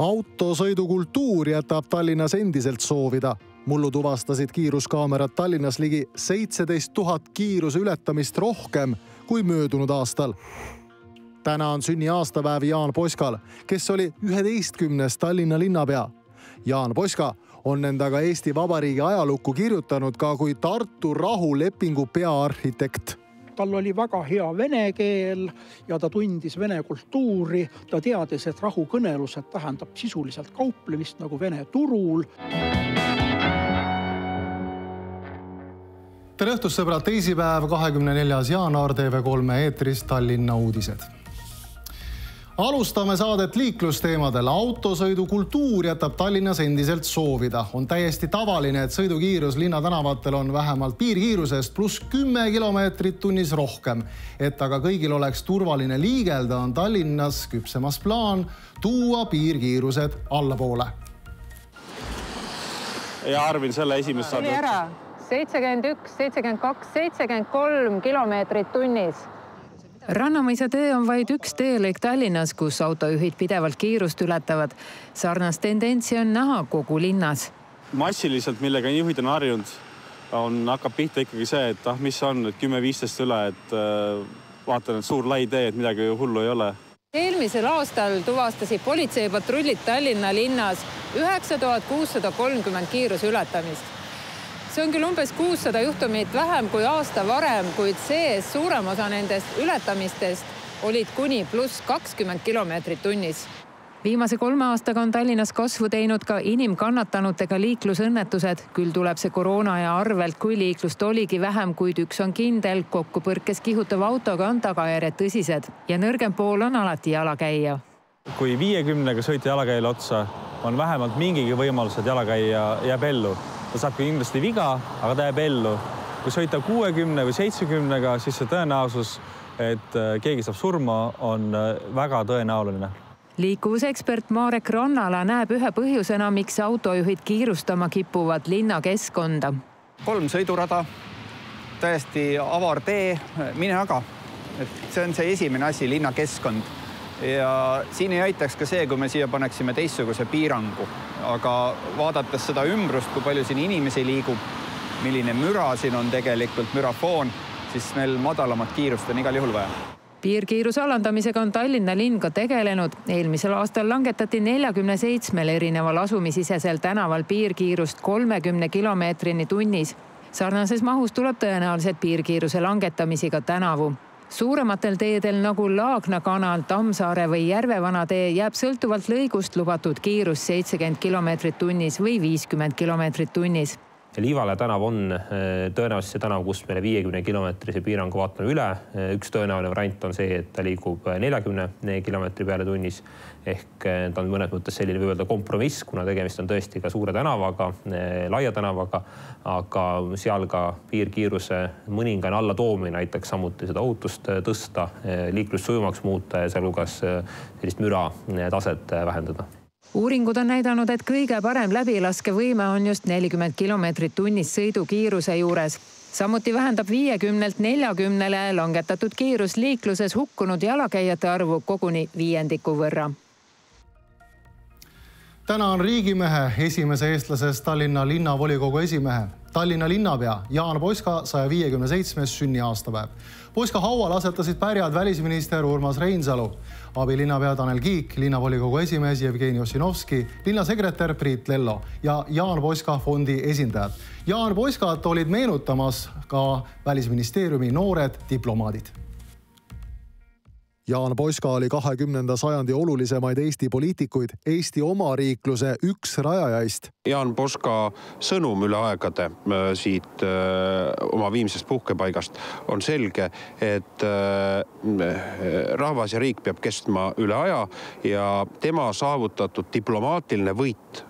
autosõidukultuur jätab Tallinnas endiselt soovida. mullu tuvastasid kiiruskaamerad Tallinnas ligi seitseteist tuhat kiiruse ületamist rohkem kui möödunud aastal. täna on sünniaastapäev Jaan Poskal, kes oli üheteistkümnes Tallinna linnapea. Jaan Poska on endaga Eesti Vabariigi ajalukku kirjutanud ka kui Tartu rahulepingu peaarhitekt tal oli väga hea vene keel ja ta tundis vene kultuuri. ta teadis, et rahukõnelused tähendab sisuliselt kauplemist nagu Vene turul. tere õhtust, sõbrad, teisipäev, kahekümne neljas jaanuar TV3 eetris Tallinna uudised alustame saadet liiklusteemadel. autosõidukultuur jätab Tallinnas endiselt soovida. on täiesti tavaline, et sõidukiirus linnatänavatel on vähemalt piirkiirusest pluss kümme kilomeetrit tunnis rohkem. et aga kõigil oleks turvaline liigelda, on Tallinnas küpsemas plaan tuua piirkiirused allapoole. ja Arvin, selle esimest saad. tuli ära, seitsekümmend üks, seitsekümmend kaks, seitsekümmend kolm kilomeetrit tunnis rannamõisa tee on vaid üks teelõik Tallinnas, kus autojuhid pidevalt kiirust ületavad. sarnast tendentsi on näha kogu linnas. massiliselt, millega juhid on harjunud, on, hakkab pihta ikkagi see, et ah, mis on, et kümme-viisteist üle, et äh, vaatan, et suur lai tee, et midagi hullu ei ole eelmisel aastal tuvastasid politseipatrullid Tallinna linnas üheksa tuhat kuussada kolmkümmend kiiruse ületamist see on küll umbes kuussada juhtumit vähem kui aasta varem, kuid see-eest suurem osa nendest ületamistest olid kuni pluss kakskümmend kilomeetrit tunnis. Viimase kolme aastaga on Tallinnas kasvu teinud ka inimkannatanutega liiklusõnnetused, küll tuleb see koroonaaja arvelt, kui liiklust oligi vähem, kuid üks on kindel, kokkupõrkes kihutava autoga on tagajärjed tõsised ja nõrgem pool on alati jalakäija. kui viiekümnega sõita jalakäijale otsa, on vähemalt mingigi võimalus, et jalakäija jääb ellu ta saab kindlasti viga, aga ta jääb ellu. kui sõita kuuekümne või seitsmekümnega, siis see tõenäosus, et äh, keegi saab surma, on äh, väga tõenäoline liikuvusekspert Marek Rannala näeb ühe põhjusena, miks autojuhid kiirustama kipuvad linnakeskkonda. kolm sõidurada, täiesti avar tee, mine aga. et see on see esimene asi, linnakeskkond ja siin ei aitaks ka see, kui me siia paneksime teistsuguse piirangu, aga vaadates seda ümbrust, kui palju siin inimesi liigub, milline müra siin on tegelikult, mürafoon, siis meil madalamat kiirust on igal juhul vaja piirkiiruse alandamisega on Tallinna linn ka tegelenud. eelmisel aastal langetati neljakümne seitsmel erineval asumisisesel tänaval piirkiirust kolmekümne kilomeetrini tunnis. sarnases mahus tuleb tõenäoliselt piirkiiruse langetamisi ka tänavu suurematel teedel nagu Laagna kanal, Tammsaare või Järvevana tee jääb sõltuvalt lõigust lubatud kiirus seitsekümmend kilomeetrit tunnis või viiskümmend kilomeetrit tunnis Liivale tänav on äh, tõenäoliselt see tänav, kus me viiekümne kilomeetrise piirangu vaatame üle. Äh, üks tõenäoline variant on see, et ta liigub neljakümne kilomeetri peale tunnis ehk ta on mõnes mõttes selline, võib öelda kompromiss, kuna tegemist on tõesti ka suure tänavaga, laia tänavaga, aga seal ka piirkiiruse mõningane allatoomine aitaks samuti seda ohutust tõsta, liiklust sujuvamaks muuta ja sealhulgas sellist müra taset vähendada uuringud on näidanud, et kõige parem läbilaskevõime on just nelikümmend kilomeetrit tunnis sõidukiiruse juures. samuti vähendab viiekümnelt neljakümnele langetatud kiirus liikluses hukkunud jalakäijate arvu koguni viiendiku võrra täna on riigimehe esimese eestlasest Tallinna linnavolikogu esimehe, Tallinna linnapea Jaan Poska saja viiekümne seitsmes sünniaastapäev. Poska haual asetasid pärjad välisminister Urmas Reinsalu abilinnapea Tanel Kiik, linnavolikogu esimees Jevgeni Ossinovski, linnasekretär Priit Lello ja Jaan Poska fondi esindajad. Jaan Poskat olid meenutamas ka välisministeeriumi noored diplomaadid Jaan Poska oli kahekümnenda sajandi olulisemaid Eesti poliitikuid, Eesti omariikluse üks rajajaist. Jaan Poska sõnum üle aegade äh, siit äh, oma viimsest puhkepaigast on selge, et äh, rahvas ja riik peab kestma üle aja ja tema saavutatud diplomaatiline võit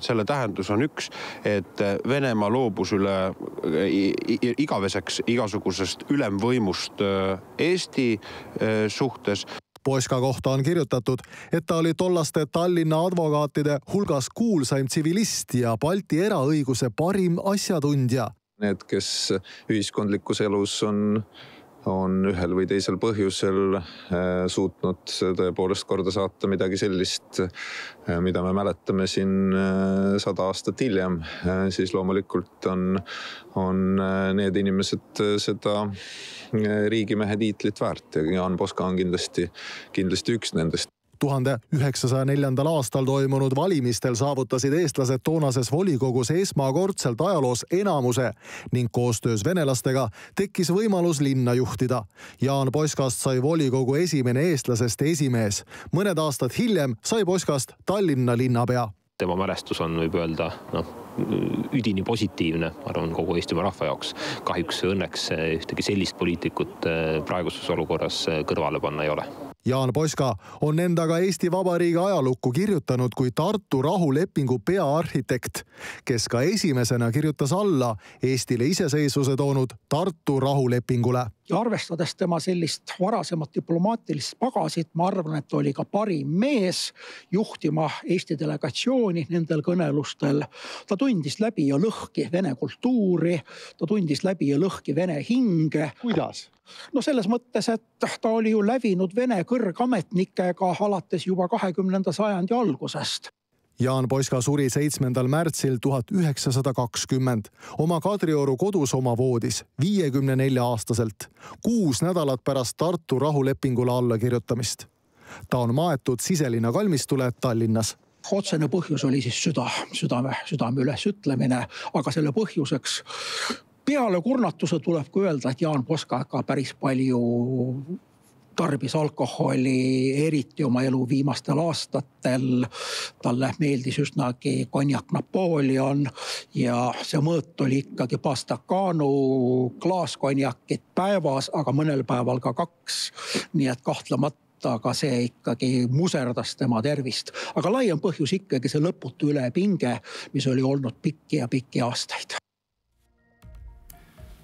selle tähendus on üks, et Venemaa loobus üle igaveseks igasugusest ülemvõimust äh, Eesti äh, suhtes. Poska kohta on kirjutatud, et ta oli tollaste Tallinna advokaatide hulgas kuulsaim tsivilist ja Balti eraõiguse parim asjatundja. Need, kes ühiskondlikus elus on on ühel või teisel põhjusel suutnud tõepoolest korda saata midagi sellist, mida me mäletame siin sada aastat hiljem, siis loomulikult on, on need inimesed seda riigimehe tiitlit väärt ja Jaan Poska on kindlasti, kindlasti üks nendest tuhande üheksasaja neljandal aastal toimunud valimistel saavutasid eestlased toonases volikogus esmakordselt ajaloos enamuse ning koostöös venelastega tekkis võimalus linna juhtida. Jaan Poskast sai volikogu esimene eestlasest esimees. mõned aastad hiljem sai Poskast Tallinna linnapea. tema mälestus on, võib öelda, noh üdini positiivne, ma arvan, kogu Eestimaa rahva jaoks. kahjuks õnneks ühtegi sellist poliitikut praeguses olukorras kõrvale panna ei ole Jaan Poska on endaga Eesti Vabariigi ajalukku kirjutanud kui Tartu rahulepingu peaarhitekt, kes ka esimesena kirjutas alla Eestile iseseisvuse toonud Tartu rahulepingule ja arvestades tema sellist varasemat diplomaatilist pagasit, ma arvan, et oli ka parim mees juhtima Eesti delegatsiooni nendel kõnelustel. ta tundis läbi ja lõhki vene kultuuri, ta tundis läbi ja lõhki vene hinge. kuidas? no selles mõttes, et ta oli ju lävinud Vene kõrgametnikega alates juba kahekümnenda sajandi algusest. Jaan Poska suri seitsmendal märtsil tuhat üheksasada kakskümmend. Oma Kadrioru kodus oma voodis, viiekümne nelja aastaselt, kuus nädalat pärast Tartu rahulepingule allakirjutamist. ta on maetud siselinna kalmistule Tallinnas. Otsene põhjus oli siis süda, südame, südame ülesütlemine, aga selle põhjuseks peale kurnatuse tuleb ka öelda, et Jaan Poska ka päris palju tarbis alkoholi, eriti oma elu viimastel aastatel. talle meeldis üsnagi konjak Napoleon ja see mõõt oli ikkagi Pastacanu klaaskonjakit päevas, aga mõnel päeval ka kaks. nii et kahtlemata aga see ikkagi muserdas tema tervist. aga laiem põhjus ikkagi see lõputu ülepinge, mis oli olnud pikki ja pikki aastaid.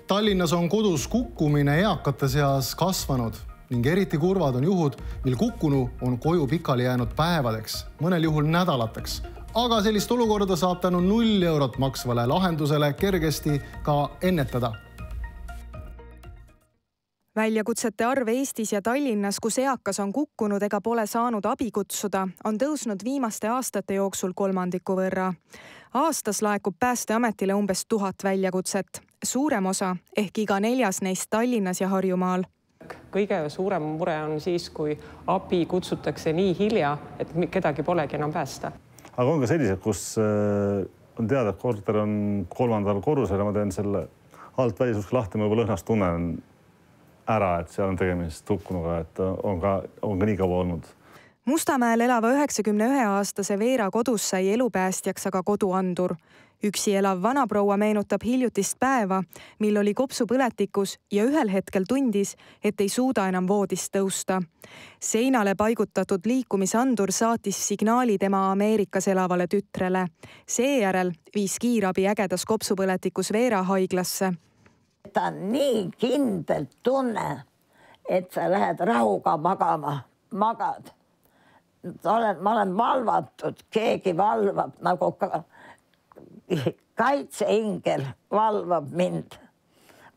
Tallinnas on kodus kukkumine eakate seas kasvanud ning eriti kurvad on juhud, mil kukkunu on koju pikali jäänud päevadeks, mõnel juhul nädalateks. aga sellist olukorda saab tänu null eurot maksvale lahendusele kergesti ka ennetada väljakutsete arv Eestis ja Tallinnas, kus eakas on kukkunud ega pole saanud abi kutsuda, on tõusnud viimaste aastate jooksul kolmandiku võrra. aastas laekub Päästeametile umbes tuhat väljakutset, suurem osa ehk iga neljas neist Tallinnas ja Harjumaal kõige suurem mure on siis, kui abi kutsutakse nii hilja, et kedagi polegi enam päästa. aga on ka sellised, kus äh, on teada, et korter on kolmandal korrusel ja ma teen selle alt välisusk lahti, ma juba lõhnast tunnen ära, et seal on tegemist hukkunuga, et on ka, on ka nii kaua olnud Mustamäel elava üheksakümne ühe aastase Veera kodus sai elupäästjaks aga koduandur üksi elav vanaproua meenutab hiljutist päeva, mil oli kopsupõletikus ja ühel hetkel tundis, et ei suuda enam voodist tõusta. seinale paigutatud liikumisandur saatis signaali tema Ameerikas elavale tütrele. seejärel viis kiirabi ägedas kopsupõletikus Veera haiglasse. ta on nii kindel tunne, et sa lähed rahuga magama, magad. olen, ma olen valvatud, keegi valvab nagu ka kaitseingel valvab mind.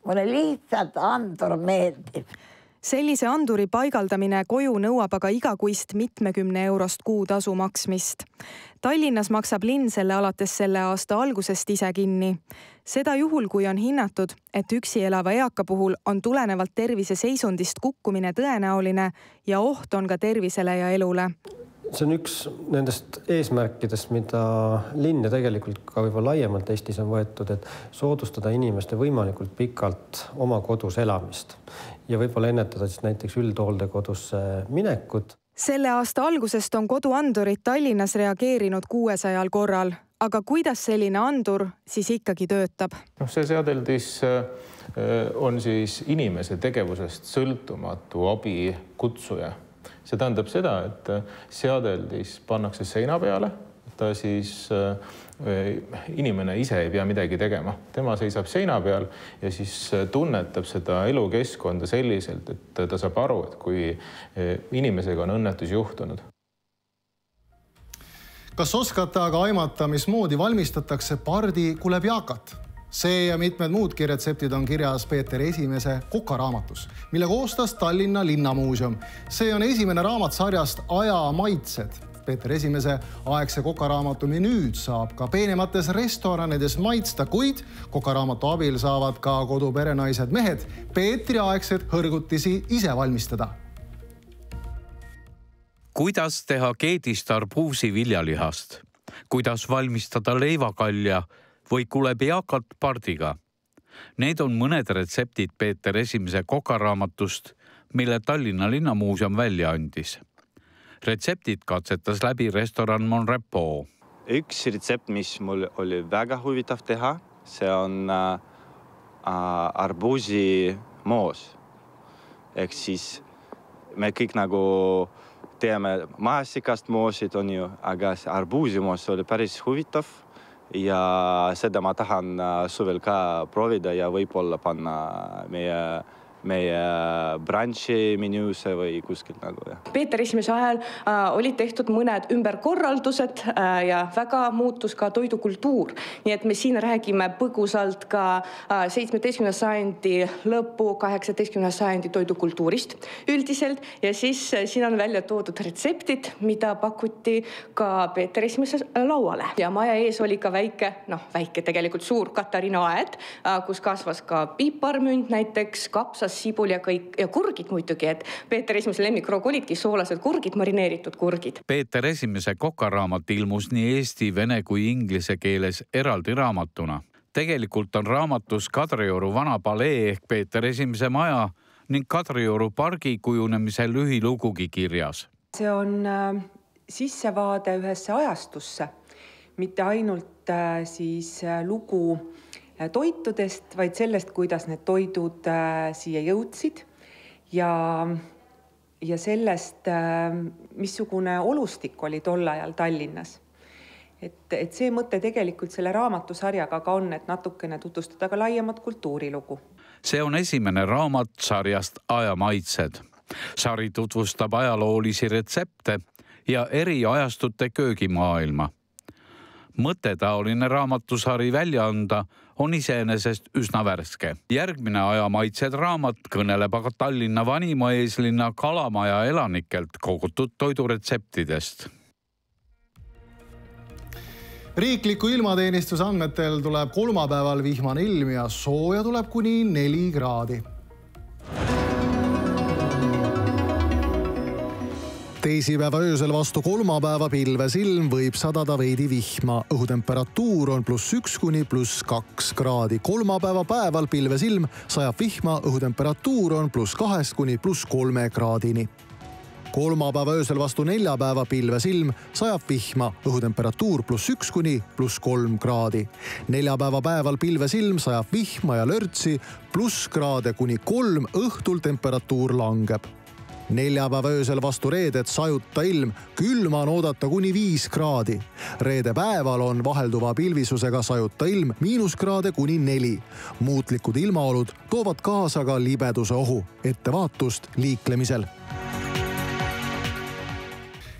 mulle lihtsalt andur meeldib sellise anduri paigaldamine koju nõuab aga igakuist mitmekümne eurost kuutasu maksmist. Tallinnas maksab linn selle alates selle aasta algusest ise kinni. seda juhul, kui on hinnatud, et üksi elava eaka puhul on tulenevalt terviseseisundist kukkumine tõenäoline ja oht on ka tervisele ja elule see on üks nendest eesmärkidest, mida linn ja tegelikult ka võib-olla laiemalt Eestis on võetud, et soodustada inimeste võimalikult pikalt oma kodus elamist ja võib-olla ennetada siis näiteks üldhooldekodusse minekut. selle aasta algusest on koduandurid Tallinnas reageerinud kuuesajal korral, aga kuidas selline andur siis ikkagi töötab? noh, see seadeldis äh, on siis inimese tegevusest sõltumatu abikutsuja see tähendab seda, et äh, seadeldis pannakse seina peale, ta siis äh, inimene ise ei pea midagi tegema, tema seisab seina peal ja siis äh, tunnetab seda elukeskkonda selliselt, et ta saab aru, et kui inimesega on õnnetus juhtunud. kas oskate aga aimata, mismoodi valmistatakse pardi kulebiakat? See ja mitmed muudki retseptid on kirjas Peeter Esimese kokaraamatus, mille koostas Tallinna Linnamuuseum. see on esimene raamat sarjast Aja maitsed Peeter Esimese aegse kokaraamatu menüüd saab ka peenemates restoranides maitsta, kuid kokaraamatu abil saavad ka kodu perenaised mehed Peetri-aegseid hõrgutisi ise valmistada. kuidas teha keedist arbuusi viljalihast? kuidas valmistada leivakalja või kulebiakat pardiga? Need on mõned retseptid Peeter Esimese kokaraamatust, mille Tallinna Linnamuuseum välja andis retseptid katsetas läbi restoran Mon Repos. üks retsept, mis mul oli väga huvitav teha, see on äh, äh, arbuusimoos. ehk siis me kõik nagu teame maasikast moosid, on ju, aga see arbuusimoos oli päris huvitav ja seda ma tahan äh, suvel ka proovida ja võib-olla panna meie meie brunch'i menüüsse või kuskil nagu jah. Peeter Esimese ajal äh, olid tehtud mõned ümberkorraldused äh, ja väga muutus ka toidukultuur. nii et me siin räägime põgusalt ka äh, seitsmeteistkümnenda äh, sajandi lõpu, kaheksateistkümnenda sajandi toidukultuurist üldiselt ja siis äh, siin on välja toodud retseptid, mida pakuti ka Peeter Esimese lauale ja maja ees oli ka väike, noh, väike tegelikult suur Katariina aed äh,, kus kasvas ka piparmünt näiteks, kapsas soolas, sibul ja kõik ja kurgid muidugi, et Peeter Esimese lemmikroog olidki soolased kurgid, marineeritud kurgid. Peeter Esimese kokaraamat ilmus nii eesti, vene kui inglise keeles eraldi raamatuna. tegelikult on raamatus Kadrioru vana palee ehk Peeter Esimese maja ning Kadrioru pargi kujunemise lühilugugi kirjas. see on äh, sissevaade ühesse ajastusse, mitte ainult äh, siis äh, lugu toitudest, vaid sellest, kuidas need toidud äh, siia jõudsid ja, ja sellest, äh, missugune olustik oli tol ajal Tallinnas. et, et see mõte tegelikult selle raamatusarjaga ka on, et natukene tutvustada ka laiemat kultuurilugu. see on esimene raamat sarjast Aja maitsed. sari tutvustab ajaloolisi retsepte ja eri ajastute köögimaailma mõttetaoline raamatusari välja anda on iseenesest üsna värske. järgmine Aja maitsed raamat kõneleb aga Tallinna vanima eeslinna Kalamaja elanikelt kogutud toiduretseptidest riikliku ilmateenistuse andmetel tuleb kolmapäeval vihmane ilm ja sooja tuleb kuni neli kraadi teisipäeva öösel vastu kolmapäeva pilves ilm võib sadada veidi vihma. õhutemperatuur on pluss üks kuni pluss kaks kraadi. kolmapäeva päeval pilves ilm sajab vihma, õhutemperatuur on pluss kahest kuni pluss kolme kraadini kolmapäeva öösel vastu neljapäeva pilves ilm sajab vihma, õhutemperatuur pluss üks kuni pluss kolm kraadi. neljapäeva päeval pilves ilm sajab vihma ja lörtsi, pluss kraade kuni kolm, õhtul temperatuur langeb neljapäeva öösel vastu reedet sajuta ilm, külma on oodata kuni viis kraadi. reede päeval on vahelduva pilvisusega sajuta ilm miinuskraade kuni neli. muutlikud ilmaolud toovad kaasa ka libeduse ohu, ettevaatust liiklemisel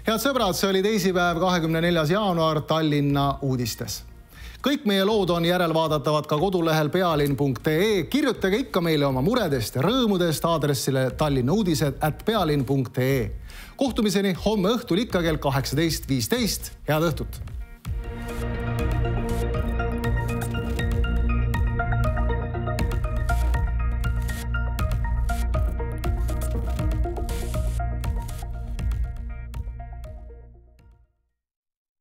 head sõbrad, see oli teisipäev, kahekümne neljas jaanuar Tallinna uudistes kõik meie lood on järelvaadatavad ka kodulehel pealinn.ee. kirjutage ikka meile oma muredest ja rõõmudest aadressile Tallinna uudised at pealinn.ee. kohtumiseni homme õhtul ikka kell kaheksateist viisteist. head õhtut